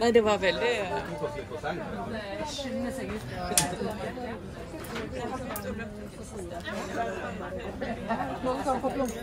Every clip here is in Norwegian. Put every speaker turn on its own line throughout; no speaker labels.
Nei, det var veldig.
Noen kan få blomster.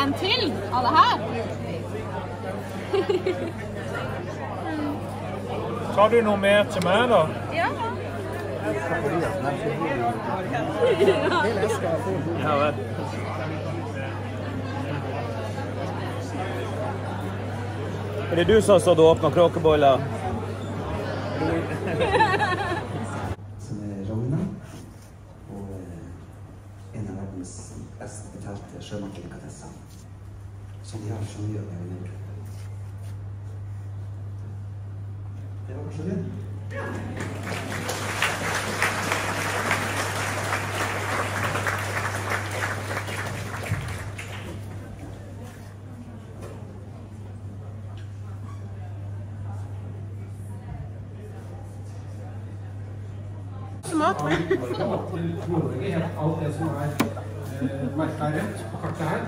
En til av det her?
Tar du noe mer til meg, da?
Ja.
Ja vel. Er det du som har stått og åpna kråkeboller?
ます明日歌ってしょうまける方さんそんなしょうゆをやめないやばかしね
Smart.
ما تعرفت فقدتها